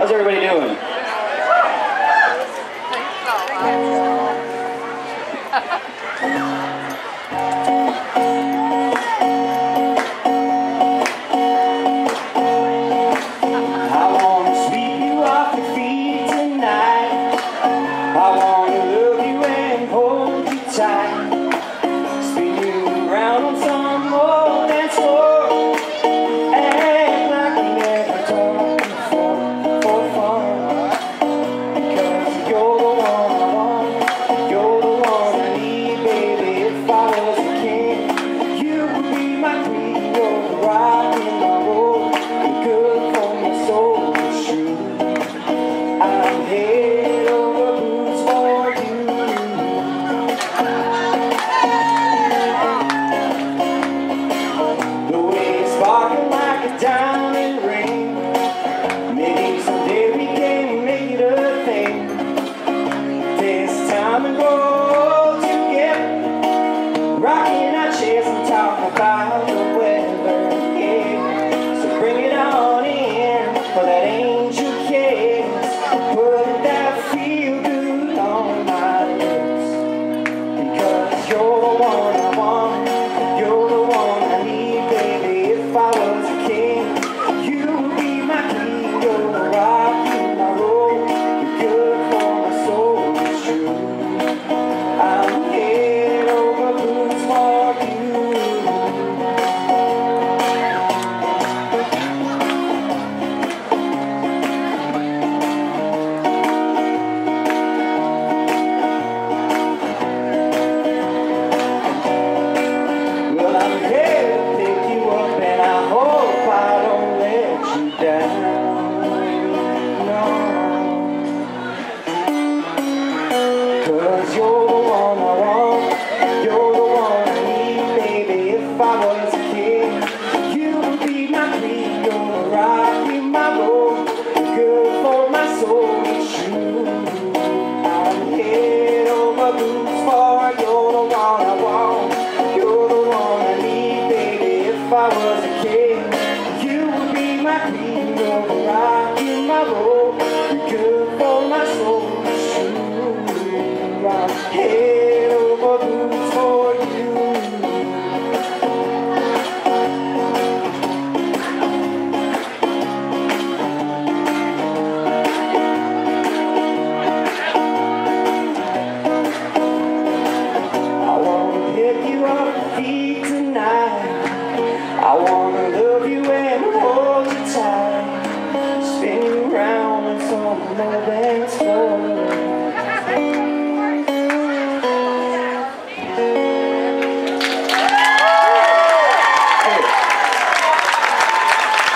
How's everybody doing? Hallelujah. I was a king, you would be my queen, overrocking my roll. I wanna love you and hold you tight. Spin you round until I'm